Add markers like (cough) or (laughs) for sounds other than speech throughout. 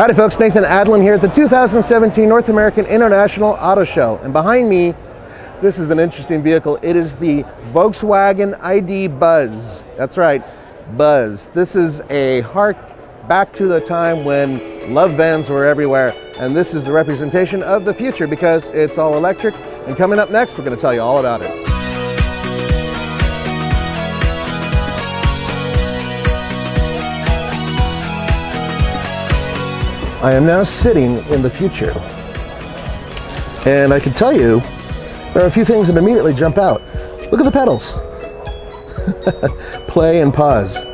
Howdy folks, Nathan Adlen here at the 2017 North American International Auto Show. And behind me, this is an interesting vehicle. It is the Volkswagen ID Buzz. That's right, Buzz. This is a hark back to the time when love vans were everywhere. And this is the representation of the future because it's all electric. And coming up next, we're gonna tell you all about it. I am now sitting in the future. And I can tell you, there are a few things that immediately jump out. Look at the pedals. (laughs) Play and pause.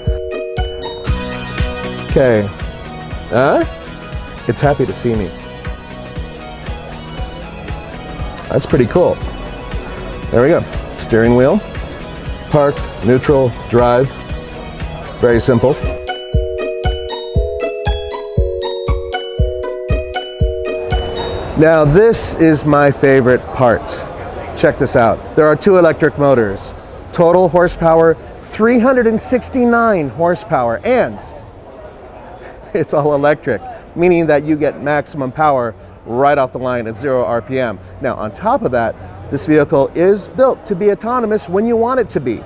Okay. Huh? It's happy to see me. That's pretty cool. There we go. Steering wheel, park, neutral, drive. Very simple. Now this is my favorite part. Check this out. There are two electric motors. Total horsepower, 369 horsepower, and (laughs) it's all electric, meaning that you get maximum power right off the line at zero RPM. Now on top of that, this vehicle is built to be autonomous when you want it to be,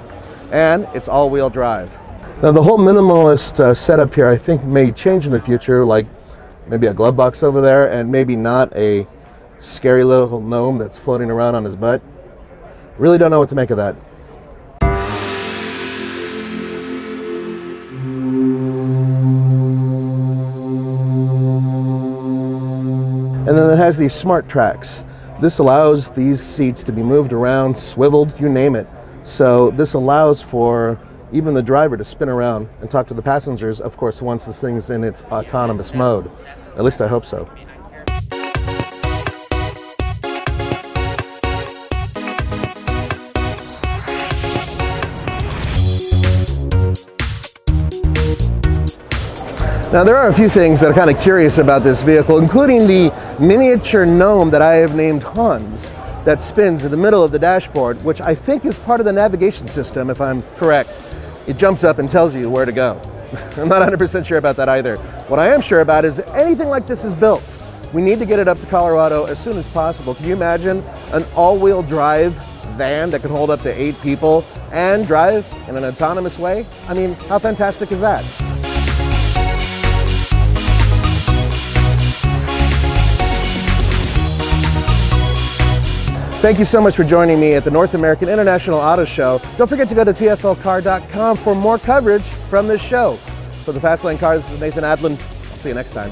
and it's all-wheel drive. Now the whole minimalist uh, setup here I think may change in the future, like maybe a glove box over there, and maybe not a scary little gnome that's floating around on his butt. Really don't know what to make of that. And then it has these smart tracks. This allows these seats to be moved around, swiveled, you name it. So this allows for even the driver to spin around and talk to the passengers, of course, once this thing is in its autonomous mode. At least I hope so. Now there are a few things that are kind of curious about this vehicle, including the miniature gnome that I have named Hans that spins in the middle of the dashboard, which I think is part of the navigation system, if I'm correct. It jumps up and tells you where to go. (laughs) I'm not 100% sure about that either. What I am sure about is anything like this is built. We need to get it up to Colorado as soon as possible. Can you imagine an all-wheel drive van that can hold up to eight people and drive in an autonomous way? I mean, how fantastic is that? Thank you so much for joining me at the North American International Auto Show. Don't forget to go to tflcar.com for more coverage from this show. For the Fastlane Car, this is Nathan Adlen. See you next time.